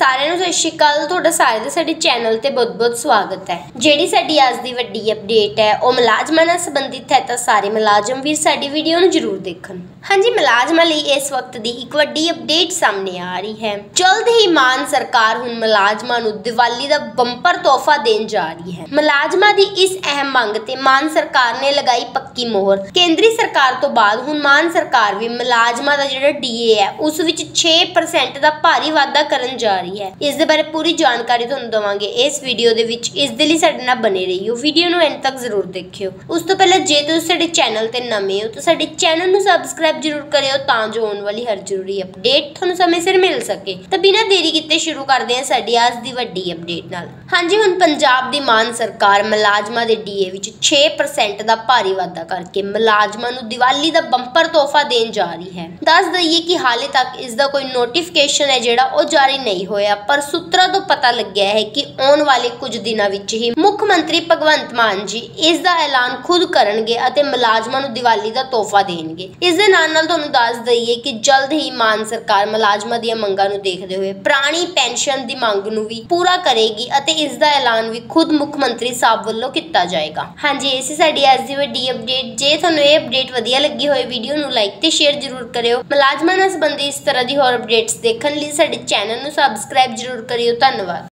ਸਾਰਿਆਂ ਨੂੰ ਸਤਿ ਸ਼੍ਰੀ ਅਕਾਲ। ਤੁਹਾਡਾ ਸਾਰਿਆਂ ਦਾ ਸਾਡੇ ਚੈਨਲ ਤੇ ਬਹੁਤ-ਬਹੁਤ ਸਵਾਗਤ ਹੈ। ਜਿਹੜੀ ਸਾਡੀ ਅੱਜ ਦੀ ਵੱਡੀ ਅਪਡੇਟ ਹੈ, ਉਹ ਮੁਲਾਜ਼ਮਾਂ ਨਾਲ ਸੰਬੰਧਿਤ ਹੈ, ਤਾਂ ਸਾਰੇ ਮੁਲਾਜ਼ਮ ਵੀ ਸਾਡੀ ਵੀਡੀਓ ਨੂੰ ਜ਼ਰੂਰ ਦੇਖਣ। ਹਾਂਜੀ, ਮੁਲਾਜ਼ਮਾਂ ਲਈ ਇਸ ਵਕਤ ਦੀ ਇੱਕ ਵੱਡੀ ਅਪਡੇਟ ਸਾਹਮਣੇ ਆ ਰਹੀ ਹੈ। ਜਲਦ ਹੀ ਮਾਨ ਸਰਕਾਰ ਹੁਣ ਮੁਲਾਜ਼ਮਾਂ ਨੂੰ ਦੀਵਾਲੀ ਦਾ ਬੰਪਰ ਤੋਹਫਾ ਦੇਣ ਜਾ ਰਹੀ ਹੈ। ਮੁਲਾਜ਼ਮਾਂ ਦੀ ਇਸ ਅਹਿਮ ਮੰਗ ਤੇ ਮਾਨ ਸਰਕਾਰ ਨੇ ਲਗਾਈ ਪੱਕੀ ਮੋਹਰ। ਕੇਂਦਰੀ ਸਰਕਾਰ ਤੋਂ ਬਾਅਦ ਹੁਣ ਮਾਨ ਸਰਕਾਰ ਵੀ ਮੁਲਾਜ਼ਮਾਂ ਦਾ ਜਿਹੜਾ ਡੀਏ ਹੈ, ਉਸ ਵਿੱਚ 6% ਦਾ ਭਾਰੀ ਵਾਧਾ ਕਰਨ ਜਾ ਰਹੀ ਹੈ। ਇਸ ਦੇ ਬਾਰੇ ਪੂਰੀ ਜਾਣਕਾਰੀ ਤੁਹਾਨੂੰ ਦਵਾਂਗੇ। ਇਸ ਵੀਡੀਓ ਦੇ ਵਿੱਚ ਇਸ ਦੇ ਲਈ ਸਾਡੇ ਨਾਲ ਬਨੇ ਰਹੀਓ। ਵੀਡੀਓ ਨੂੰ ਐਂਡ ਤੱਕ ਜ਼ਰੂਰ ਦੇਖਿਓ। ਉਸ ਤੋਂ ਪਹਿਲਾਂ ਜੇ ਤੁਸੀਂ ਸਾਡੇ ਚੈਨਲ ਤੇ ਨਵੇਂ ਹੋ, ਤਾਂ ਸਾਡੇ ਚੈਨਲ ਨੂੰ ਸਬਸਕ੍ਰਾਈਬ ਜ਼ਰੂਰ ਕਰਿਓ, ਤਾਂ ਜੋ ਆਉਣ ਵਾਲੀ ਹਰ ਜ਼ਰੂਰੀ ਅਪਡੇਟ ਤੁਹਾਨੂੰ ਸਮੇਂ ਸਿਰ ਮਿਲ ਸਕੇ। ਤਾਂ ਬਿਨਾਂ ਦੇਰੀ ਕੀਤੇ ਸ਼ੁਰੂ ਕਰਦੇ ਹਾਂ ਸਾਡੀ ਅੱਜ ਦੀ ਵੱਡੀ ਅਪਡੇਟ ਨਾਲ। ਹਾਂਜੀ, ਹੁਣ ਪੰਜਾਬ ਦੀ ਮਾਨ ਸਰਕਾਰ ਮੁਲਾਜ਼ਮਾਂ ਦੇ ਡੀਏ ਵਿੱਚ 6% ਦਾ ਭਾਰੀ ਵਾਧਾ ਕਰਕੇ ਮੁਲਾਜ਼ਮਾਂ ਨੂੰ ਦੀਵਾਲੀ ਦਾ ਬੰਪਰ ਤੋਹਫਾ ਦੇਣ ਜਾ ਰਹੀ ਹੈ। ਦੱਸ ਦਈਏ ਕਿ ਹਾਲੇ ਤੱਕ ਇਸ ਦਾ ਕੋਈ ਨੋਟੀਫਿਕੇਸ਼ਨ ਹੈ ਜਿਹੜਾ ਉਹ ਜਾਰੀ ਨਹੀਂ ਹੋਇਆ। ਪਰ ਸੂਤਰਾਂ ਤੋਂ ਪਤਾ ਲੱਗਿਆ ਹੈ ਕਿ ਆਉਣ ਵਾਲੇ ਕੁਝ ਦਿਨਾਂ ਵਿੱਚ ਹੀ ਮੁੱਖ ਮੰਤਰੀ ਭਗਵੰਤ ਮਾਨ ਜੀ ਇਸ ਦਾ ਐਲਾਨ ਖੁਦ ਕਰਨਗੇ ਅਤੇ ਮੁਲਾਜ਼ਮਾਂ ਨੂੰ ਦੀਵਾਲੀ ਦਾ ਤੋਹਫਾ ਦੇਣਗੇ। ਇਸ ਦੇ ਨਾਲ ਨਾਲ ਤੁਹਾਨੂੰ ਦੱਸ ਦਈਏ ਕਿ ਜਲਦ ਹੀ ਮਾਨ ਸਰਕਾਰ ਮੁਲਾਜ਼ਮਾਂ ਦੀਆਂ ਮੰਗਾਂ ਨੂੰ ਦੇਖਦੇ ਹੋਏ ਪੁਰਾਣੀ ਪੈਨਸ਼ਨ ਦੀ ਮੰਗ ਨੂੰ ਵੀ ਪੂਰਾ ਕਰੇਗੀ ਅਤੇ ਇਸ ਦਾ ਐਲਾਨ ਵੀ ਖੁਦ ਮੁੱਖ ਮੰਤਰੀ ਸਾਹਿਬ ਵੱਲੋਂ ਕੀਤਾ ਜਾਏਗਾ। ਹਾਂਜੀ, ਇਹ ਸੀ ਸਾਡੀ ਅੱਜ ਦੀ ਵੱਡੀ ਅਪਡੇਟ ਜੇ ਤੁਹਾਨੂੰ ਇਹ ਅਪਡੇਟ ਵਧੀਆ ਲੱਗੀ ਹੋਵੇ ਵੀਡੀਓ ਨੂੰ ਲਾਈਕ ਤੇ ਸ਼ੇਅਰ ਜ਼ਰੂਰ ਕਰਿਓ। ਮੁਲਾਜ਼ਮਾਂ ਨਾਲ ਸੰਬੰਧੀ ਇਸ ਤਰ੍ਹਾਂ ਦੀ ਹੋਰ ਅਪਡੇਟਸ ਦੇਖਣ ਲਈ ਸਾਡੇ ਚੈਨਲ ਨੂੰ ਸਬਸਕ੍ਰਾਈਬ ਜ਼ਰੂਰ ਕਰਿਓ ਧੰਨਵਾਦ।